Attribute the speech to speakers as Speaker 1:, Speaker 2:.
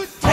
Speaker 1: good time.